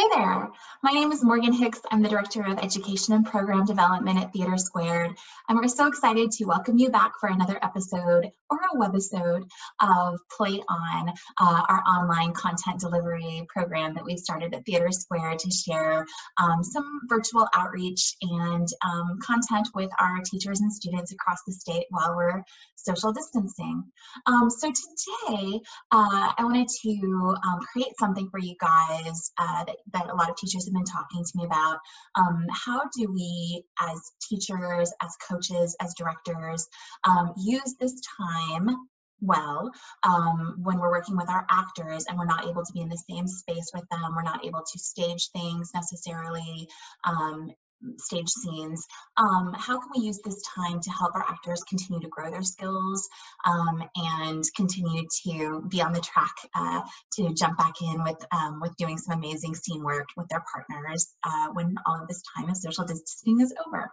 Hey there, my name is Morgan Hicks. I'm the Director of Education and Program Development at Theater Squared, and we're so excited to welcome you back for another episode or a webisode of Play On, uh, our online content delivery program that we've started at Theater Squared to share um, some virtual outreach and um, content with our teachers and students across the state while we're social distancing. Um, so today, uh, I wanted to um, create something for you guys uh, that that a lot of teachers have been talking to me about. Um, how do we, as teachers, as coaches, as directors, um, use this time well um, when we're working with our actors and we're not able to be in the same space with them, we're not able to stage things necessarily um, stage scenes. Um, how can we use this time to help our actors continue to grow their skills um, and continue to be on the track uh, to jump back in with um, with doing some amazing scene work with their partners uh, when all of this time of social distancing is over.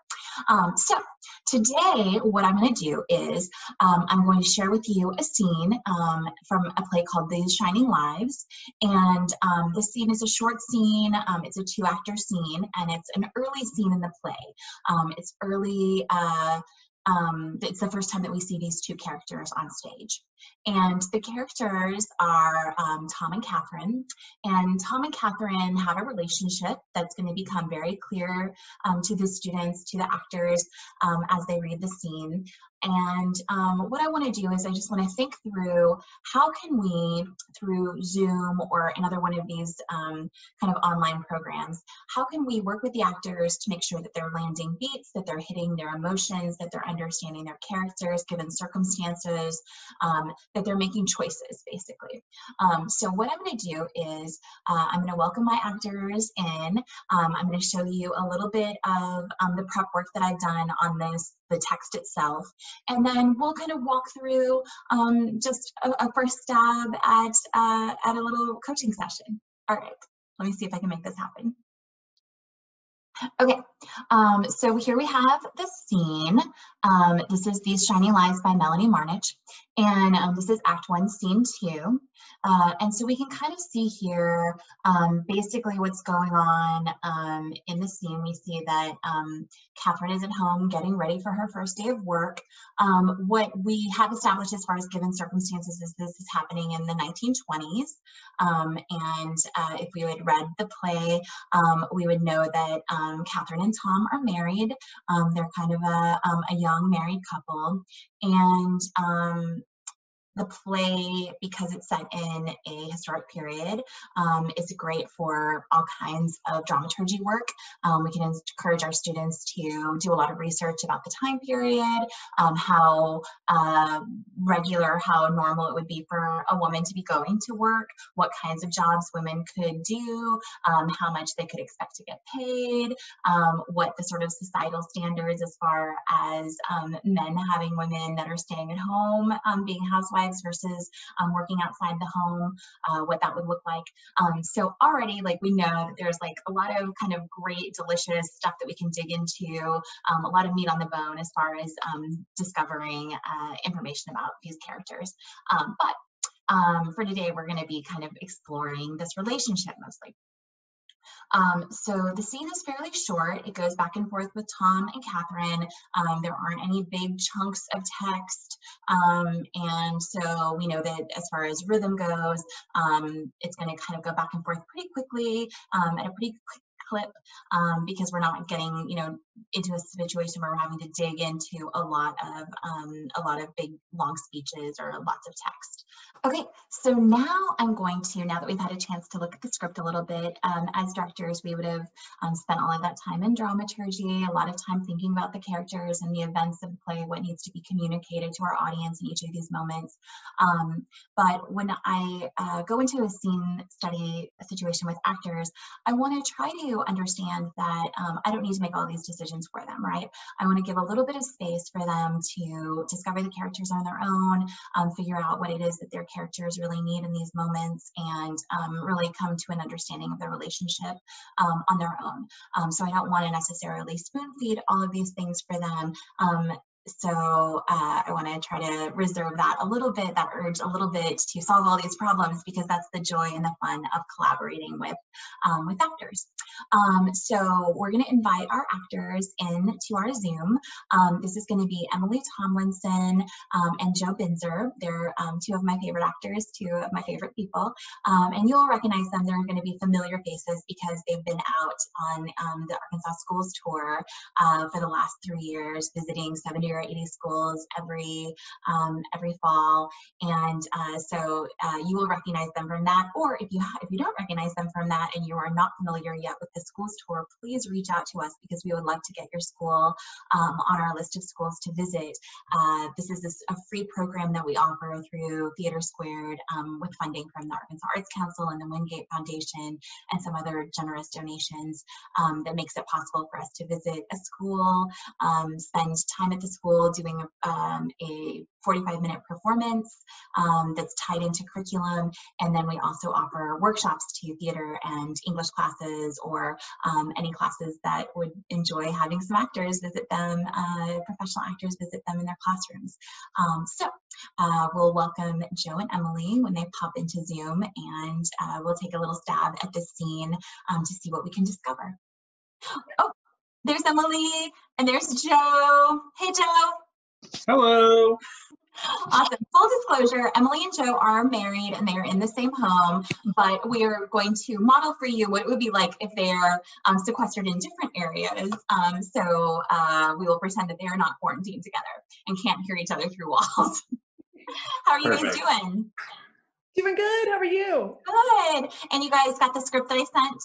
Um, so today, what I'm going to do is um, I'm going to share with you a scene um, from a play called These Shining Lives, and this scene is a short scene. it's a two-actor scene, and it's an early scene in the play. Um, it's early, uh, um, it's the first time that we see these two characters on stage. And the characters are um, Tom and Catherine. And Tom and Catherine have a relationship that's going to become very clear um, to the students, to the actors um, as they read the scene. And um, what I want to do is I just want to think through how can we, through Zoom or another one of these um, kind of online programs, how can we work with the actors to make sure that they're landing beats, that they're hitting their emotions, that they're understanding their characters given circumstances, um, that they're making choices basically. Um, so what I'm going to do is uh, I'm going to welcome my actors in. Um, I'm going to show you a little bit of um, the prep work that I've done on this the text itself. And then we'll kind of walk through um, just a, a, first stab at, uh, at a little coaching session. All right, let me see if I can make this happen. Okay, um, so here we have the scene. Um, this is These Shining Lives by Melanie Marnich. And um, this is Act One, Scene Two. Uh, and so we can kind of see here um, basically what's going on um, in the scene. We see that um, Catherine is at home getting ready for her first day of work. What we have established as far as given circumstances is this is happening in the 1920s. Um, and uh, if we had read the play, we would know that Um, Catherine and Tom are married. Um, they're kind of a, um, a young married couple. And the play, because it's set in a historic period, um, is great for all kinds of dramaturgy work. Um, we can encourage our students to do a lot of research about the time period, um, how uh, regular, how normal it would be for a woman to be going to work, what kinds of jobs women could do, um, how much they could expect to get paid, um, what the sort of societal standards as far as men having women that are staying at home, being housewives lives versus um, working outside the home, uh, what that would look like. Um, so already like we know that there's like a lot of kind of great, delicious stuff that we can dig into, um, a lot of meat on the bone as far as um, discovering uh, information about these characters. Um, but um, for today, we're going to be kind of exploring this relationship mostly. Um, so the scene is fairly short. It goes back and forth with Tom and Catherine. Um, there aren't any big chunks of text. Um, and so we know that as far as rhythm goes, um, it's going to kind of go back and forth pretty quickly um, at a pretty quick clip um, because we're not getting, you know, into a situation where we're having to dig into a lot of um, a lot of big long speeches or lots of text. Okay, so now I'm going to, now that we've had a chance to look at the script a little bit, um, as directors, we would have um, spent all of that time in dramaturgy, a lot of time thinking about the characters and the events of the play, what needs to be communicated to our audience in each of these moments. Um, but when I uh, go into a scene study situation with actors, I want to try to understand that um, I don't need to make all these decisions for them, right? I want to give a little bit of space for them to discover the characters on their own, um, figure out what it is that their characters really need in these moments, and um, really come to an understanding of their relationship um, on their own. Um, so I don't want to necessarily spoon feed all of these things for them. So uh, I want to try to reserve that a little bit, that urge a little bit to solve all these problems because that's the joy and the fun of collaborating with, um, with actors. Um, so we're going to invite our actors in to our Zoom. Um, this is going to be Emily Tomlinson um, and Joe Binzer. They're um, two of my favorite actors, two of my favorite people. Um, and you'll recognize them. They're going to be familiar faces because they've been out on the Arkansas Schools Tour uh, for the last three years, visiting 70 or 80 schools every um, every fall, and uh, so uh, you will recognize them from that. Or if you if you don't recognize them from that and you are not familiar yet with the schools tour, please reach out to us because we would love to get your school um, on our list of schools to visit. Uh, this is a free program that we offer through Theater Squared um, with funding from the Arkansas Arts Council and the Windgate Foundation and some other generous donations um, that makes it possible for us to visit a school, um, spend time at the school doing a, um, a 45 minute performance um, that's tied into curriculum. And then we also offer workshops to theater and English classes or um, any classes that would enjoy having some actors visit them, uh, professional actors visit them in their classrooms. Um, so uh, we'll welcome Joe and Emily when they pop into Zoom and uh, we'll take a little stab at the scene um, to see what we can discover. Oh, there's Emily and there's Joe. Hey, Joe. Hello. Awesome. Full disclosure, Emily and Joe are married and they're in the same home, but we are going to model for you what it would be like if they're um, sequestered in different areas. Um, so uh, we will pretend that they are not quarantined together and can't hear each other through walls. How are you Perfect. guys doing? Doing good. How are you? Good. And you guys got the script that I sent?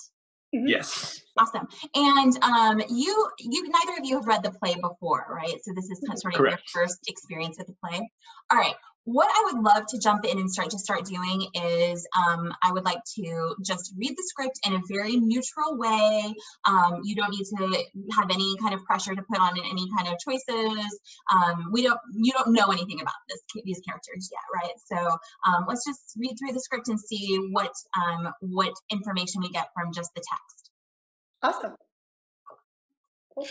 Mm-hmm. Yes. Awesome. And um, you, you, neither of you have read the play before, right? So this is sort of Correct. your first experience with the play. All right what I would love to jump in and start to start doing is um, I would like to just read the script in a very neutral way. Um, you don't need to have any kind of pressure to put on any kind of choices. Um, we don't, you don't know anything about this these characters yet, right? So um, let's just read through the script and see what um, what information we get from just the text. Awesome. Cool.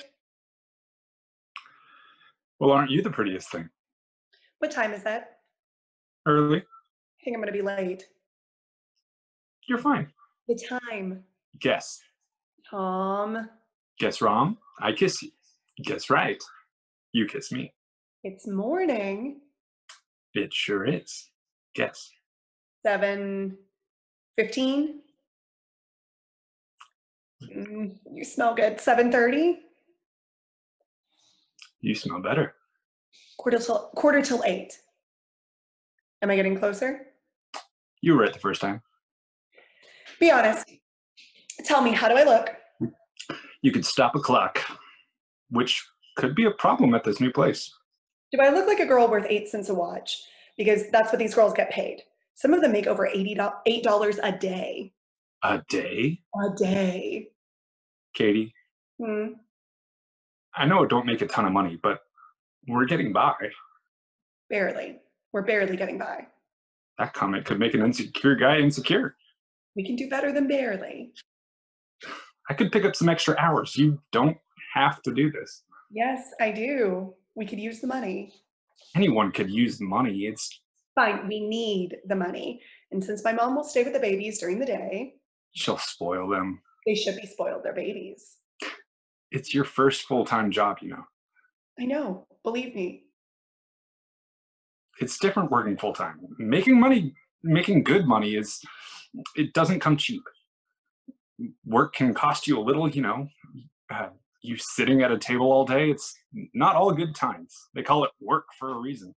Well, aren't you the prettiest thing? What time is that? Early. I think I'm going to be late. You're fine. The time. Guess. Tom. Guess wrong. I kiss you. Guess right. You kiss me. It's morning. It sure is. Guess. Seven fifteen. Mm, you smell good. Seven thirty. You smell better. Quarter till quarter till eight. Am I getting closer? You were right the first time. Be honest. Tell me, how do I look? You could stop a clock, which could be a problem at this new place. Do I look like a girl worth eight cents a watch? Because that's what these girls get paid. Some of them make over $8 a day. A day? A day. Katie? Hmm. I know it don't make a ton of money, but we're getting by. Barely. We're barely getting by. That comment could make an insecure guy insecure. We can do better than barely. I could pick up some extra hours. You don't have to do this. Yes, I do. We could use the money. Anyone could use the money. It's fine. We need the money. And since my mom will stay with the babies during the day, she'll spoil them. They should be spoiled. They're babies. It's your first full time job, you know. I know. Believe me it's different working full time. Making money, making good money is it doesn't come cheap. Work can cost you a little, you know. Uh, you sitting at a table all day, it's not all good times. They call it work for a reason.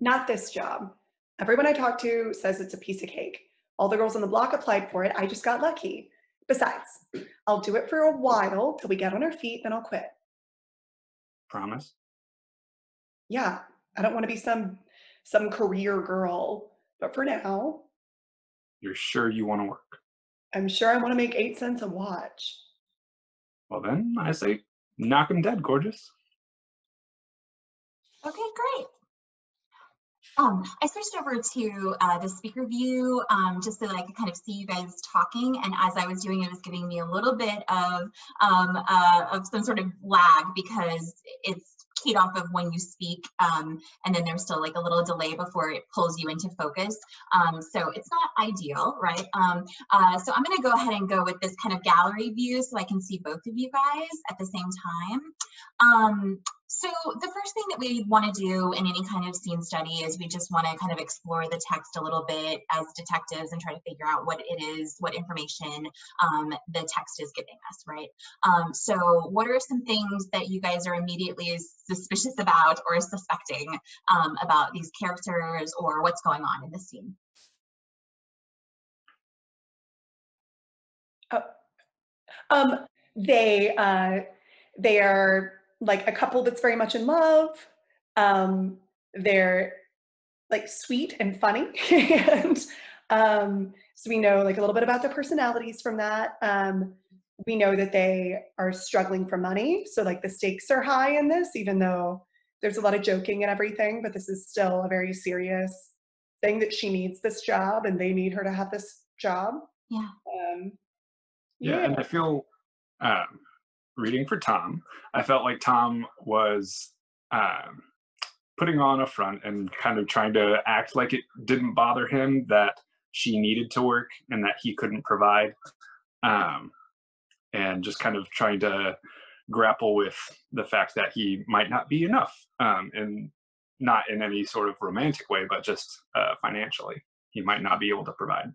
Not this job. Everyone I talk to says it's a piece of cake. All the girls on the block applied for it. I just got lucky. Besides, I'll do it for a while till we get on our feet, then I'll quit. Promise? Yeah, I don't want to be some some career girl. But for now, you're sure you want to work? I'm sure I want to make eight cents a watch. Well, then I say knock him dead, gorgeous. Okay, great. Um, I switched over to uh, the speaker view um, just so that I could kind of see you guys talking. And as I was doing it, it was giving me a little bit of um, uh, of some sort of lag because it's keyed off of when you speak, um, and then there's still like a little delay before it pulls you into focus. Um, so it's not ideal, right? Um, uh, so I'm going to go ahead and go with this kind of gallery view so I can see both of you guys at the same time. So the first thing that we want to do in any kind of scene study is we just want to kind of explore the text a little bit as detectives and try to figure out what it is, what information um, the text is giving us, right? Um, so what are some things that you guys are immediately suspicious about or suspecting um, about these characters or what's going on in the scene? Oh, um, they uh, they are like a couple that's very much in love. Um, they're like sweet and funny, and um, so we know like a little bit about their personalities from that. Um, we know that they are struggling for money, so like the stakes are high in this, even though there's a lot of joking and everything. But this is still a very serious thing that she needs this job, and they need her to have this job. Yeah. Um, yeah, and I feel um, reading for Tom, I felt like Tom was um, putting on a front and kind of trying to act like it didn't bother him that she needed to work and that he couldn't provide, um, and just kind of trying to grapple with the fact that he might not be enough, um, and not in any sort of romantic way, but just uh, financially, he might not be able to provide.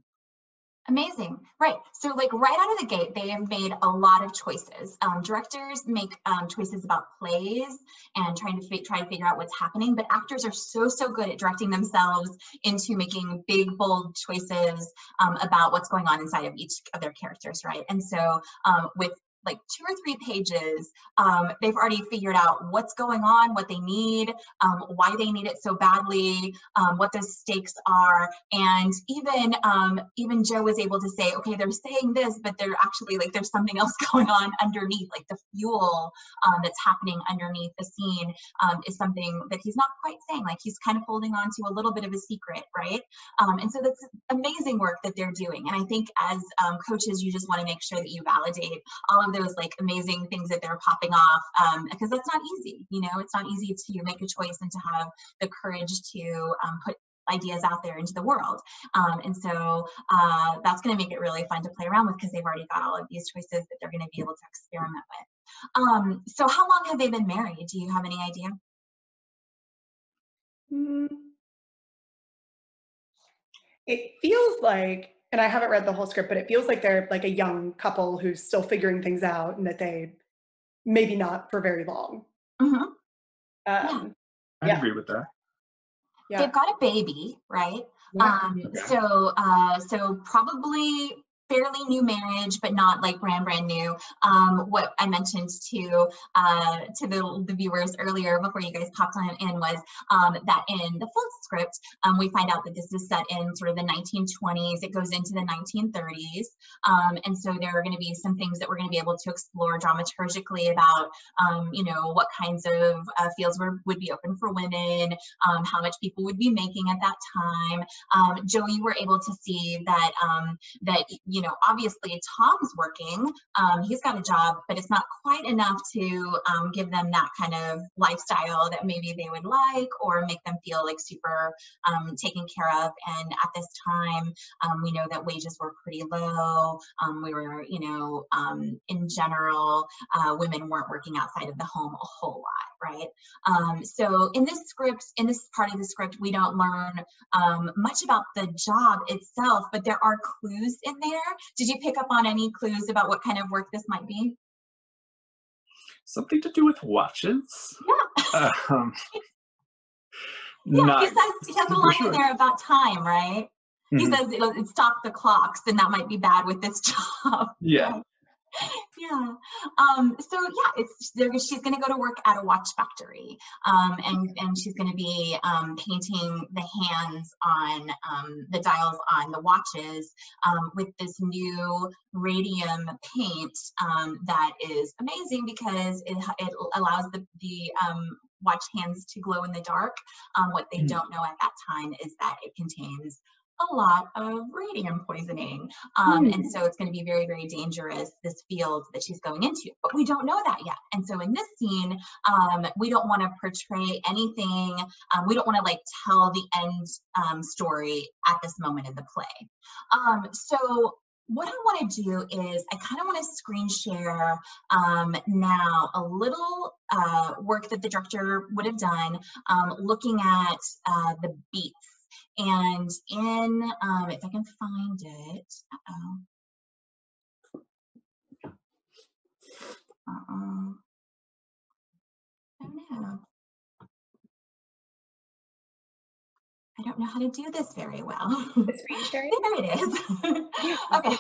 Amazing. Right. So like right out of the gate, they have made a lot of choices. Um, directors make um, choices about plays and trying to try to figure out what's happening, but actors are so, so good at directing themselves into making big, bold choices um, about what's going on inside of each of their characters, right? And so um, with like two or three pages, um, they've already figured out what's going on, what they need, um, why they need it so badly, um, what the stakes are, and even um, even Joe was able to say, okay, they're saying this, but they're actually like there's something else going on underneath, like the fuel um, that's happening underneath the scene um, is something that he's not quite saying, like he's kind of holding on to a little bit of a secret, right? and so that's amazing work that they're doing, and I think as coaches, you just want to make sure that you validate all of those like amazing things that they're popping off um, because that's not easy you know? It's not easy to make a choice and to have the courage to um, put ideas out there into the world. Um, and so uh, that's going to make it really fun to play around with because they've already got all of these choices that they're going to be able to experiment with. Um, so how long have they been married? Do you have any idea? Mm. it feels like and I haven't read the whole script, but it feels like they're like a young couple who's still figuring things out and that they maybe not for very long. Mm-hmm. Um, I yeah. agree with that. Yeah. they've got a baby right Yeah. um so uh so probably fairly new marriage but not like brand brand new. Um what i mentioned to uh to the the viewers earlier before you guys popped on in was um that in the full script um we find out that this is set in sort of the 1920s it goes into the 1930s um and so there are going to be some things that we're going to be able to explore dramaturgically about um you know what kinds of uh, fields were, would be open for women um how much people would be making at that time. Um joe you were able to see that that you know obviously tom's working um he's got a job but it's not quite enough to um, give them that kind of lifestyle that maybe they would like or make them feel like super um, taken care of. And at this time um, we know that wages were pretty low. Um, we were you know um, in general uh, women weren't working outside of the home a whole lot right? Um, so in this script in this part of the script we don't learn um, much about the job itself but there are clues in there did you pick up on any clues about what kind of work this might be Something to do with watches. yeah Um, yeah not he says he has a line sure. in there about time right he Mhm. says it'll it stop the clocks and that might be bad with this job Yeah. yeah um so yeah it's she's going to go to work at a watch factory um and and she's going to be um painting the hands on um the dials on the watches um with this new radium paint um that is amazing because it it allows the the um watch hands to glow in the dark um what they Mm. don't know at that time is that it contains a lot of radium poisoning. Um, Hmm. And so it's going to be very, very dangerous, this field that she's going into. But we don't know that yet. And so in this scene, um, we don't want to portray anything. Um, we don't want to like tell the end um, story at this moment in the play. Um, so what I want to do is I kind of want to screen share um, now a little uh, work that the director would have done um, looking at uh, the beats. And in, um, if I can find it, uh-oh. Uh-oh. Oh no. I don't know how to do this very well. The screen sharing? There it is. okay.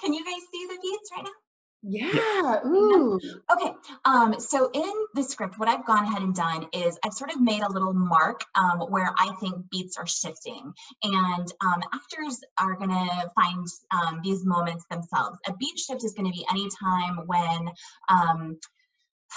Can you guys see the beats right now? Yeah. Ooh. Okay, um, so in the script, what I've gone ahead and done is I've sort of made a little mark um, where I think beats are shifting, and um, actors are going to find um, these moments themselves. A beat shift is going to be any time when um,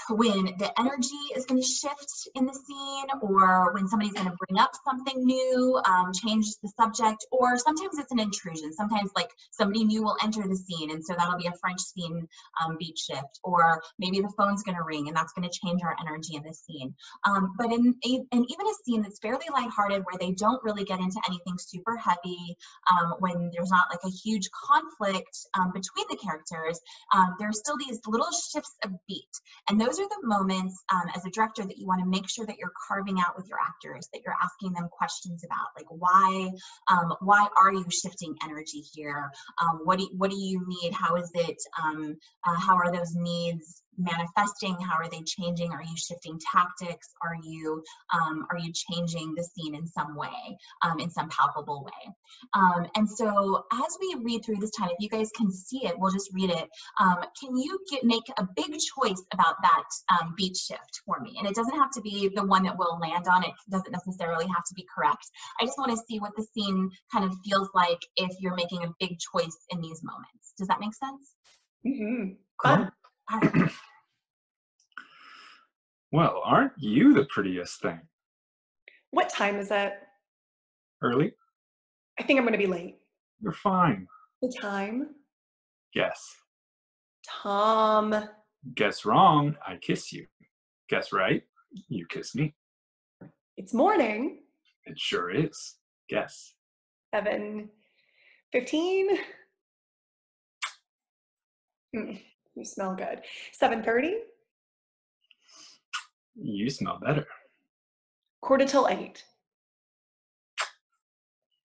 when the energy is going to shift in the scene or when somebody's going to bring up something new um, change the subject or sometimes it's an intrusion. Sometimes like somebody new will enter the scene and so that'll be a french scene um, beat shift or maybe the phone's going to ring and that's going to change our energy in the scene. Um, but in, a, even a scene that's fairly lighthearted where they don't really get into anything super heavy um, when there's not like a huge conflict um, between the characters um, there's still these little shifts of beat and those are the moments um, as a director that you want to make sure that you're carving out with your actors, that you're asking them questions about, like why, um, why are you shifting energy here? Um, what do what do you need? How is it? Um, uh, how are those needs manifesting? How are they changing? Are you shifting tactics? Are you um, are you changing the scene in some way, um, in some palpable way? Um, and so as we read through this time, if you guys can see it, we'll just read it. Um, can you get make a big choice about that um, beat shift for me? And it doesn't have to be the one that we'll land on. It doesn't necessarily have to be correct. I just want to see what the scene kind of feels like if you're making a big choice in these moments. Does that make sense? hmm Cool. Well, aren't you the prettiest thing? What time is it? Early? I think I'm going to be late. You're fine. The time? Guess. Tom. Guess wrong. I kiss you. Guess right. You kiss me. It's morning. It sure is. Guess. Seven fifteen. Mm, you smell good. Seven thirty. You smell better. Quarter till eight.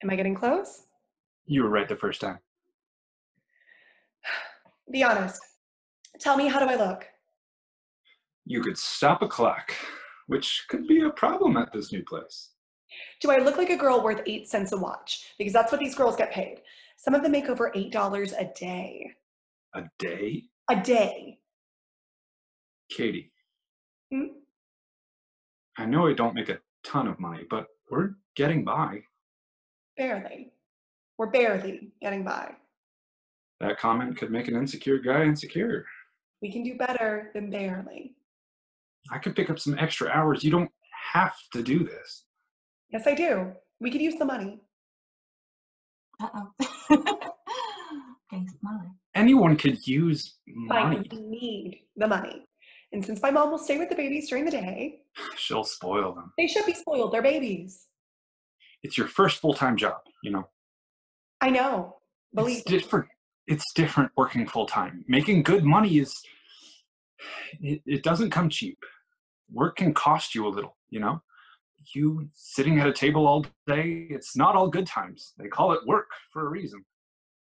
Am I getting close? You were right the first time. Be honest. Tell me, how do I look? You could stop a clock, which could be a problem at this new place. Do I look like a girl worth eight cents a watch? Because that's what these girls get paid. Some of them make over $8 a day. A day? A day. Katie, Hmm? I know I don't make a ton of money, but we're getting by. Barely. We're barely getting by. That comment could make an insecure guy insecure. We can do better than barely. I could pick up some extra hours. You don't have to do this. Yes, I do. We could use the money. Uh-oh. Getting smaller. Anyone could use money. I need the money. And since my mom will stay with the babies during the day, She'll spoil them. they should be spoiled. They're babies. It's your first full time job, you know. I know. Believe it's me. different. It's different working full time. Making good money is it, it doesn't come cheap. Work can cost you a little, you know. You sitting at a table all day, it's not all good times. They call it work for a reason.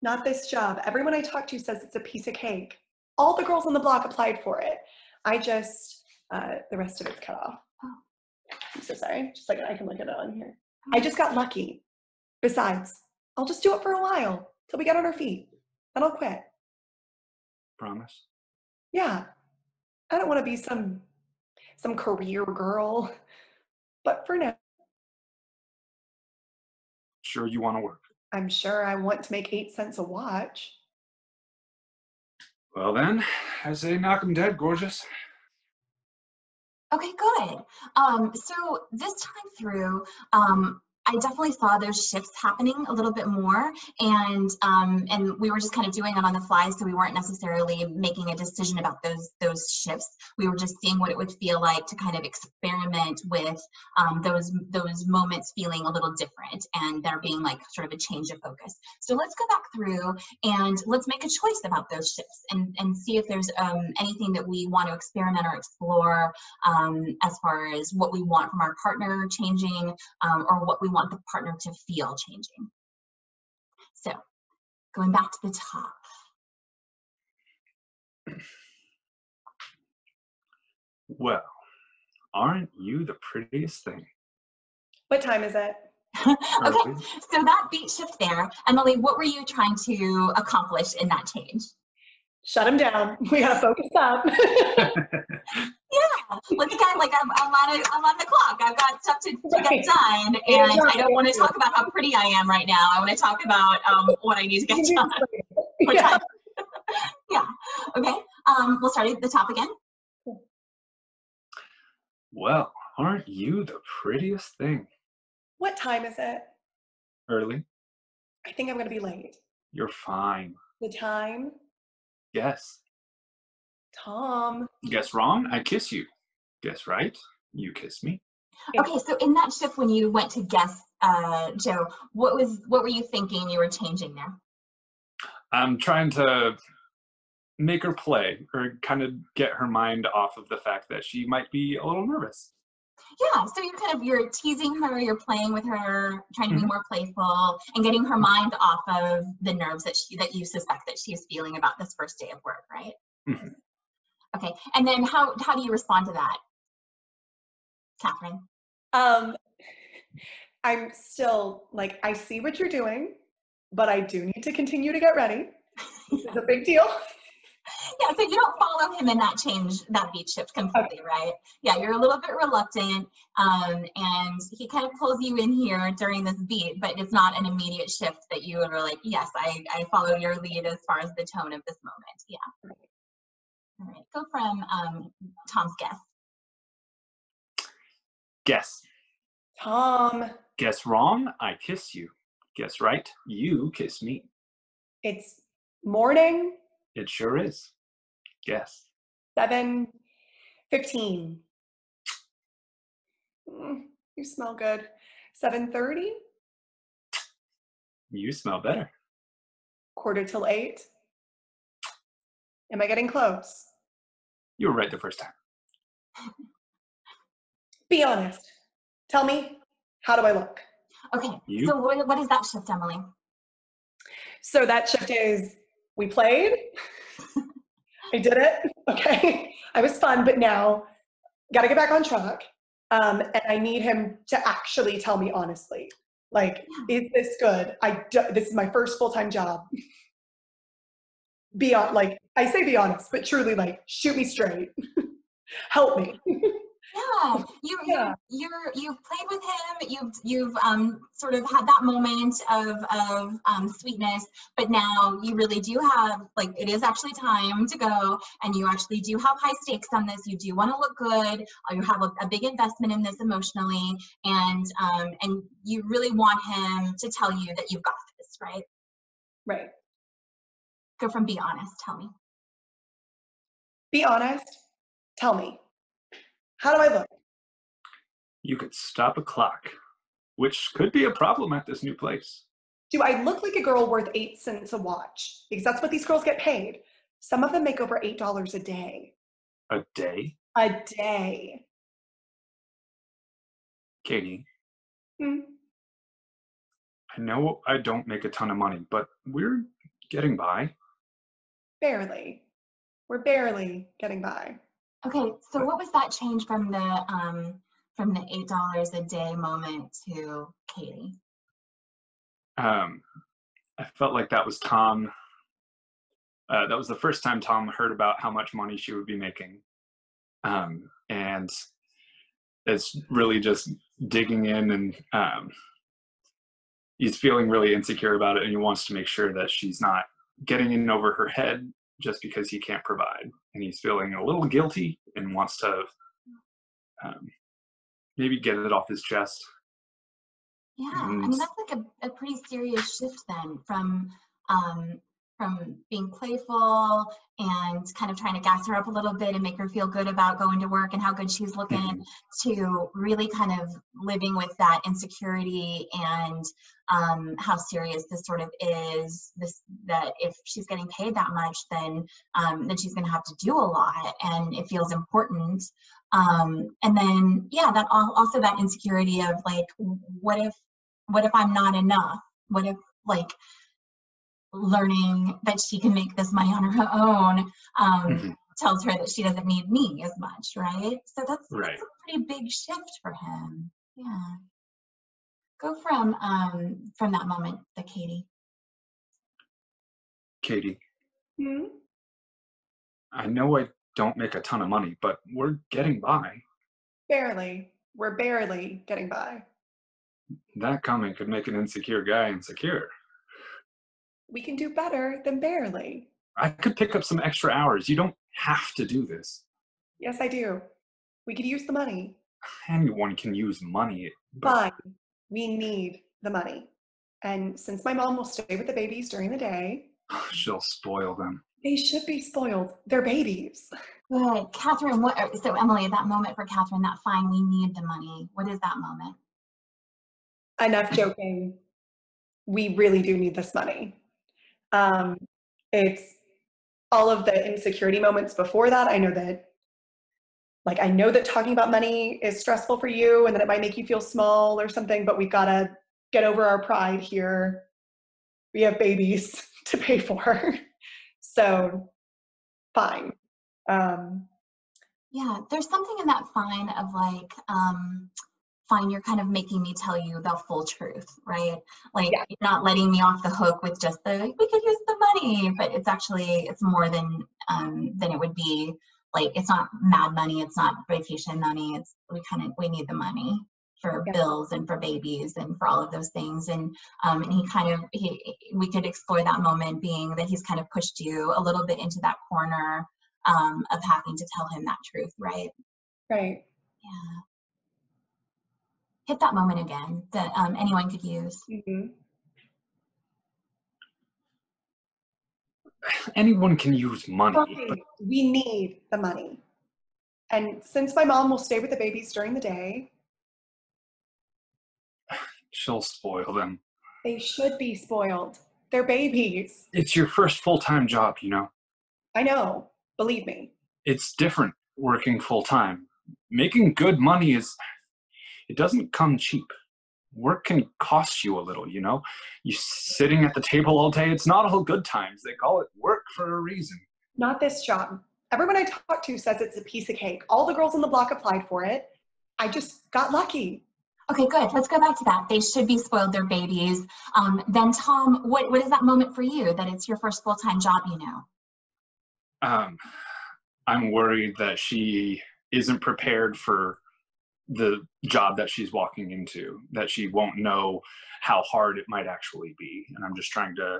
Not this job. Everyone I talk to says it's a piece of cake. All the girls on the block applied for it. I just, uh, the rest of it's cut off. Oh. I'm so sorry. Just like I can look at it on here. I just got lucky. Besides, I'll just do it for a while till we get on our feet. Then I'll quit. Promise. Yeah. I don't want to be some some career girl. But for now, Sure you want to work. I'm sure I want to make eight cents a watch. Well then, I say knock 'em dead, gorgeous. Okay, good. Um, so this time through, um, I definitely saw those shifts happening a little bit more, and um, and we were just kind of doing it on the fly, so we weren't necessarily making a decision about those those shifts. We were just seeing what it would feel like to kind of experiment with um, those those moments feeling a little different, and there being like sort of a change of focus. So let's go back through and let's make a choice about those shifts and and see if there's um, anything that we want to experiment or explore um, as far as what we want from our partner changing um, or what we want the partner to feel changing. So going back to the top. Well, aren't you the prettiest thing? What time is it? okay, so that beat shift there, Emily, what were you trying to accomplish in that change? Shut him down. We gotta focus up. Yeah, look again, like I'm, I'm on a, I'm on the clock. I've got stuff to, to Right. get done, Yeah, and I don't want to talk about how pretty I am right now. I want to talk about um, what I need to get done. Yeah. yeah. Okay. Um, we'll start at the top again. well, aren't you the prettiest thing? What time is it? Early. I think I'm gonna be late. You're fine. The time? Guess. Tom. Guess wrong? I kiss you. Guess right? You kiss me. Okay. So in that shift, when you went to guess, uh, Joe, what was what were you thinking you were changing there? I'm trying to make her play or kind of get her mind off of the fact that she might be a little nervous. Yeah, so you're kind of you're teasing her, you're playing with her, trying to be Mhm. more playful and getting her mind off of the nerves that she that you suspect that she's feeling about this first day of work, right? Mhm. Okay, and then how how do you respond to that, Catherine? Um I'm still like I see what you're doing, but I do need to continue to get ready. This is a big deal. Yeah, so you don't follow him in that change, that beat shift completely, right? Yeah, you're a little bit reluctant, um, and he kind of pulls you in here during this beat, but it's not an immediate shift that you are like, yes, I, I follow your lead as far as the tone of this moment. Yeah. All right, go from um, Tom's guess. Guess. Tom, Guess wrong? I kiss you. Guess right? You kiss me. it's morning, It sure is. Yes. 7 15. Mm, you smell good. 7:30, You smell better. quarter till 8. Am I getting close? You were right the first time. Be honest. Tell me, how do I look? Okay, You- so what, what is that shift, Emily? So that shift is we played. I did it. Okay. I was fun, but now got to get back on track. Um, and I need him to actually tell me honestly, like, is this good? I do, this is my first full time job. Be on, like I say, be honest, but truly, like, shoot me straight. Help me. Yeah, you Yeah. you you're you've played with him. You've you've um sort of had that moment of of um, sweetness, but now you really do have like it is actually time to go, and you actually do have high stakes on this. You do want to look good. uh, You have a, a big investment in this emotionally, and um and you really want him to tell you that you've got this, right? Right. Go from be honest. Tell me. Be honest. Tell me. How do I look? You could stop a clock, which could be a problem at this new place. Do I look like a girl worth eight cents a watch? Because that's what these girls get paid. Some of them make over $8 a day. A day? A day. Katie, Hmm. I know I don't make a ton of money, but we're getting by. Barely. We're barely getting by. Okay, so what was that change from the um from the eight dollars a day moment to Katie? Um, I felt like that was Tom. Uh, that was the first time Tom heard about how much money she would be making. Um, and it's really just digging in and um, he's feeling really insecure about it and he wants to make sure that she's not getting in over her head just because he can't provide and he's feeling a little guilty and wants to um, maybe get it off his chest. Yeah, I mean that's like a, a pretty serious shift then from um from being playful and kind of trying to gas her up a little bit and make her feel good about going to work and how good she's looking Mhm. to really kind of living with that insecurity and um how serious this sort of is this that if she's getting paid that much then um then she's going to have to do a lot and it feels important um and then yeah that also that insecurity of like what if what if i'm not enough what if like learning that she can make this money on her own um Mhm. tells her that she doesn't need me as much right so that's, Right. that's a pretty big shift for him yeah go from um from that moment to katie Katie, Hmm? I know I don't make a ton of money, but we're getting by. Barely. We're barely getting by. That comment could make an insecure guy insecure. We can do better than barely. I could pick up some extra hours. You don't have to do this. Yes, I do. We could use the money. Anyone can use money, but Fine. We need the money. And since my mom will stay with the babies during the day, she'll spoil them. they should be spoiled. They're babies. good catherine what uh, so emily that moment for catherine that fine we need the money what is that moment Enough joking. We really do need this money. Um, it's all of the insecurity moments before that. I know that, like, I know that talking about money is stressful for you and that it might make you feel small or something, but we've got to get over our pride here. We have babies to pay for. so, fine. Um, Yeah, there's something in that fine of like, um, fine, you're kind of making me tell you the full truth, right? Like Yeah. you're not letting me off the hook with just the we could use the money, but it's actually it's more than um than it would be like it's not mad money, it's not vacation money, it's we kind of we need the money for Yeah. bills and for babies and for all of those things and um and he kind of he we could explore that moment being that he's kind of pushed you a little bit into that corner um, of having to tell him that truth, right? right. Yeah. Hit that moment again that um, anyone could use. hmm Anyone can use money, but We need the money. And since my mom will stay with the babies during the day, she'll spoil them. they should be spoiled. They're babies. It's your first full time job, you know? I know. Believe me. It's different working full time. Making good money is, it doesn't come cheap. Work can cost you a little, you know? You sitting at the table all day, it's not all good times. They call it work for a reason. Not this job. Everyone I talk to says it's a piece of cake. All the girls on the block applied for it. I just got lucky. Okay, good. Let's go back to that. They should be spoiled. They're babies. Um, then, Tom, what what is that moment for you? That it's your first full time job, you know? Um, I'm worried that she isn't prepared for the job that she's walking into, that she won't know how hard it might actually be. And I'm just trying to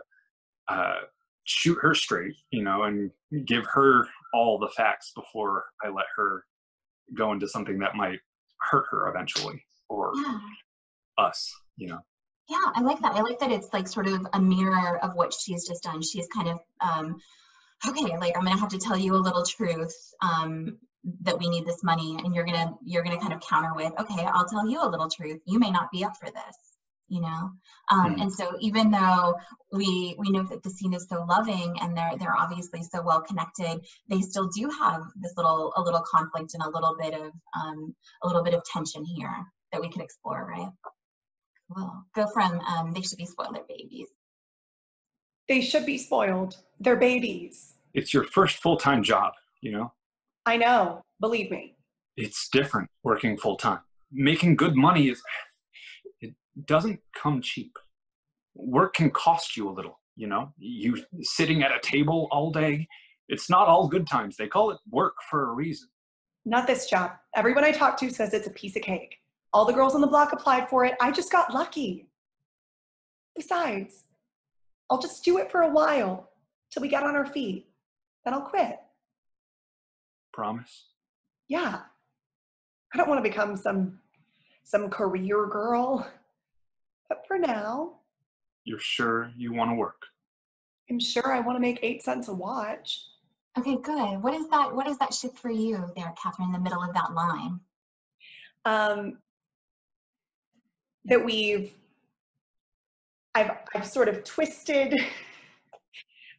uh, shoot her straight, you know, and give her all the facts before I let her go into something that might hurt her eventually or Yeah. us, you know. Yeah, I like that. I like that it's like sort of a mirror of what she's just done. She's kind of um okay, like I'm gonna have to tell you a little truth um that we need this money and you're gonna you're gonna kind of counter with, okay, I'll tell you a little truth. You may not be up for this, you know? Um Mhm. and so even though we we know that the scene is so loving and they're they're obviously so well connected, they still do have this little a little conflict and a little bit of um a little bit of tension here that we could explore, right? Well, go from um, they should be spoiled their babies. They should be spoiled. They're babies. It's your first full time job, you know. I know. Believe me. it's different working full time. Making good money is it doesn't come cheap. Work can cost you a little, you know. You sitting at a table all day, it's not all good times. They call it work for a reason. Not this job. Everyone I talk to says it's a piece of cake. All the girls on the block applied for it. I just got lucky. Besides, I'll just do it for a while till we get on our feet. Then I'll quit. Promise. Yeah. I don't want to become some some career girl. But for now, You're sure you want to work? I'm sure I want to make eight cents a watch. Okay, good. What is that? What is that shift for you there, Catherine, in the middle of that line? Um, that we've I've I've sort of twisted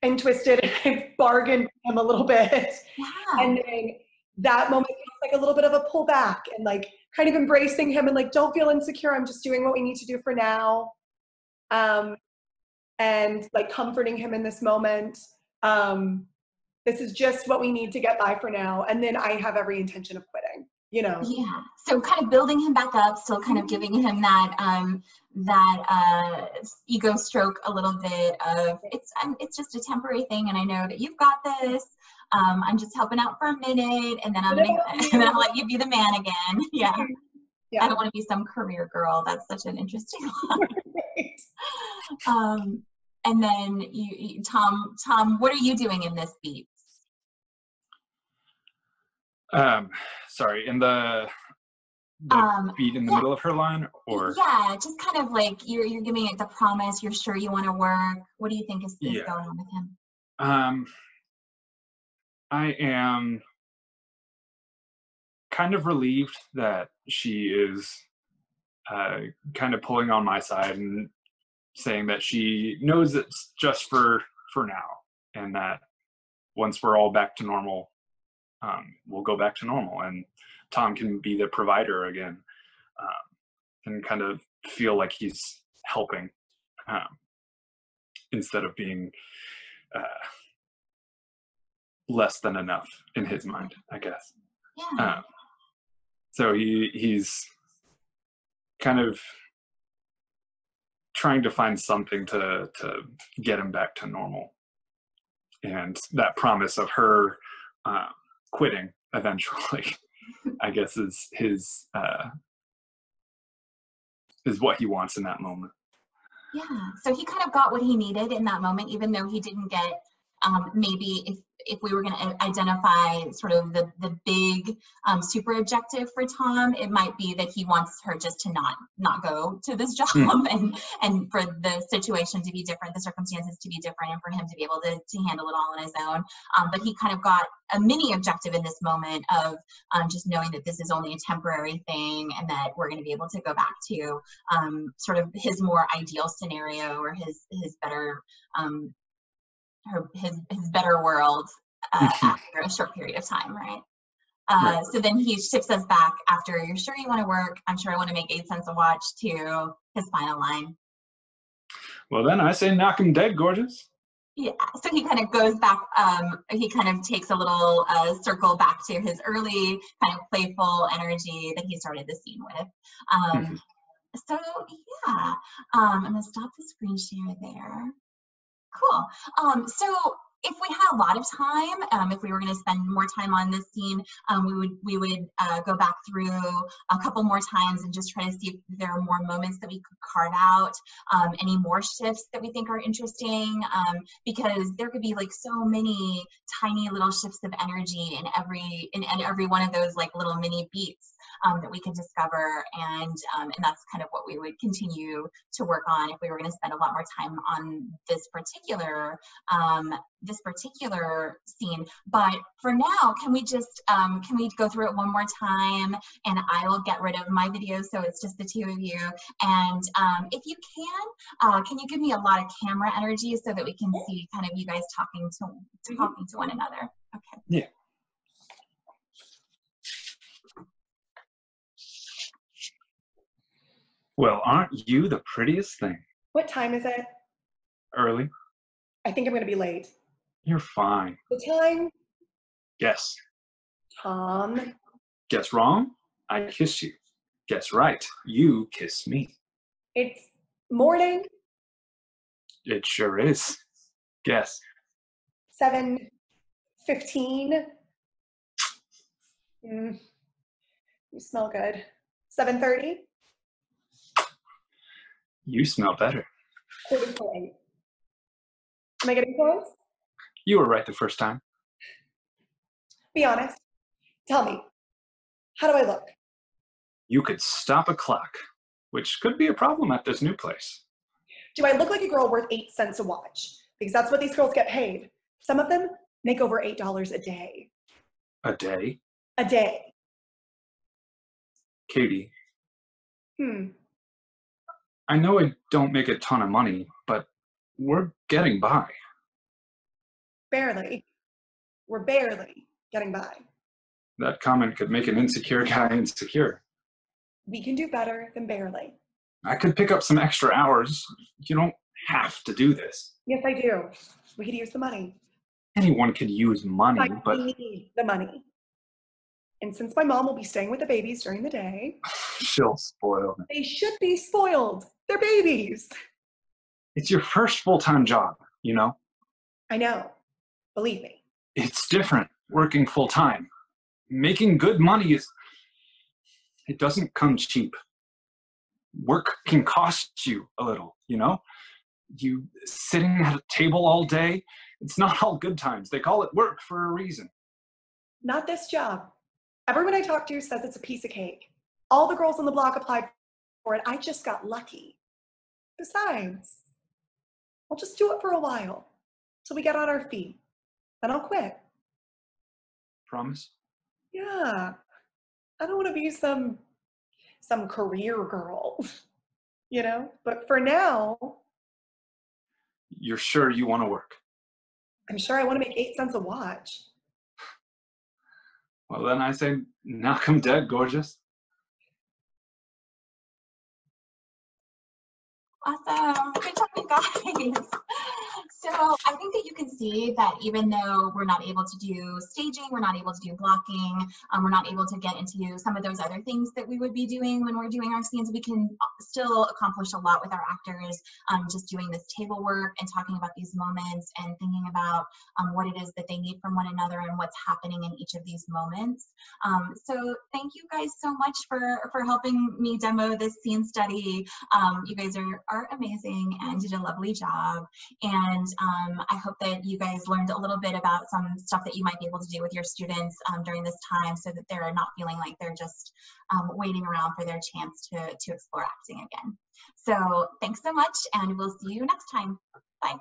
and twisted and I've bargained him a little bit. Yeah. And then that moment feels like a little bit of a pullback and like kind of embracing him and like don't feel insecure. I'm just doing what we need to do for now. Um and like comforting him in this moment. Um this is just what we need to get by for now. And then I have every intention of quitting, you know. Yeah. So kind of building him back up, still kind of giving him that um that uh ego stroke a little bit of it's I'm, it's just a temporary thing and I know that you've got this. Um I'm just helping out for a minute and then I'm gonna and then I'll let you be the man again. Yeah. yeah. I don't want to be some career girl. That's such an interesting one. Um and then you, you Tom Tom, what are you doing in this beat? Um, sorry, in the the Um, beat in the yeah. middle of her line, or yeah, just kind of like you're you're giving it the promise. You're sure you want to work. What do you think is, is Yeah. going on with him? um, I am kind of relieved that she is uh, kind of pulling on my side and saying that she knows it's just for for now, and that once we're all back to normal, um, we'll go back to normal, and Tom can be the provider again, um, and kind of feel like he's helping um, instead of being uh, less than enough in his mind, I guess. Yeah. Um, so he he's kind of trying to find something to to get him back to normal, and that promise of her uh, quitting eventually, I guess, is his uh, is what he wants in that moment. Yeah. So he kind of got what he needed in that moment, even though he didn't get um, maybe if if we were going to identify sort of the the big um, super objective for Tom, it might be that he wants her just to not not go to this job Hmm. and and for the situation to be different, the circumstances to be different, and for him to be able to to handle it all on his own. Um, but he kind of got a mini objective in this moment of um, just knowing that this is only a temporary thing and that we're going to be able to go back to um, sort of his more ideal scenario or his his better um, her his his better world uh, after a short period of time, right? Uh, Right. So then he shifts us back after you're sure you want to work. I'm sure I want to make eight cents a watch to his final line. Well, then I say knock him dead, gorgeous. Yeah, so he kind of goes back, um, he kind of takes a little uh, circle back to his early kind of playful energy that he started the scene with. Um, so yeah, um, I'm gonna stop the screen share there. Cool. Um, so if we had a lot of time, um, if we were going to spend more time on this scene, um, we would we would uh, go back through a couple more times and just try to see if there are more moments that we could carve out, um, any more shifts that we think are interesting, um, because there could be like so many tiny little shifts of energy in every in, in every one of those like little mini beats um, that we can discover, and um, and that's kind of what we would continue to work on if we were going to spend a lot more time on this particular um, this particular scene. But for now, can we just um, can we go through it one more time, and I will get rid of my video so it's just the two of you. And um, if you can, uh, can you give me a lot of camera energy so that we can see kind of you guys talking to talking to one another? Okay. Well, aren't you the prettiest thing? What time is it? Early. I think I'm going to be late. You're fine. The time, Guess. Tom. Guess wrong? I kiss you. Guess right? You kiss me. It's morning, It sure is. Guess. 7:15. Mm, you smell good. 7:30. You smell better. Am I getting close? You were right the first time. Be honest. Tell me, how do I look? You could stop a clock. which could be a problem at this new place. Do I look like a girl worth eight cents a watch? Because that's what these girls get paid. Some of them make over $8 a day. A day? A day. Katie, Hmm. I know I don't make a ton of money, but we're getting by. Barely. We're barely getting by. That comment could make an insecure guy insecure. We can do better than barely. I could pick up some extra hours. You don't have to do this. Yes, I do. We could use the money. Anyone could use money, I but need the money. And since my mom will be staying with the babies during the day, she'll spoil them. they should be spoiled. They're babies. It's your first full time job, you know? I know. Believe me. It's different working full time. Making good money is, it doesn't come cheap. Work can cost you a little, you know? You sitting at a table all day, it's not all good times. They call it work for a reason. Not this job. Everyone I talk to says it's a piece of cake. All the girls on the block applied for it. I just got lucky. Besides, I'll just do it for a while till we get on our feet. Then I'll quit. Promise? Yeah. I don't want to be some some career girl, you know? But for now, You're sure you want to work? I'm sure I want to make 8 cents a watch. Well, then I say, knock 'em dead, gorgeous. Awesome. Good you guys. So I think that you can see that even though we're not able to do staging, we're not able to do blocking, um, we're not able to get into some of those other things that we would be doing when we're doing our scenes, we can still accomplish a lot with our actors, um, just doing this table work and talking about these moments and thinking about um, what it is that they need from one another and what's happening in each of these moments. Um, so thank you guys so much for, for helping me demo this scene study. Um, you guys are, are amazing and did a lovely job. And um, I hope that you guys learned a little bit about some stuff that you might be able to do with your students um, during this time so that they're not feeling like they're just um, waiting around for their chance to, to explore acting again. So thanks so much and we'll see you next time. Bye.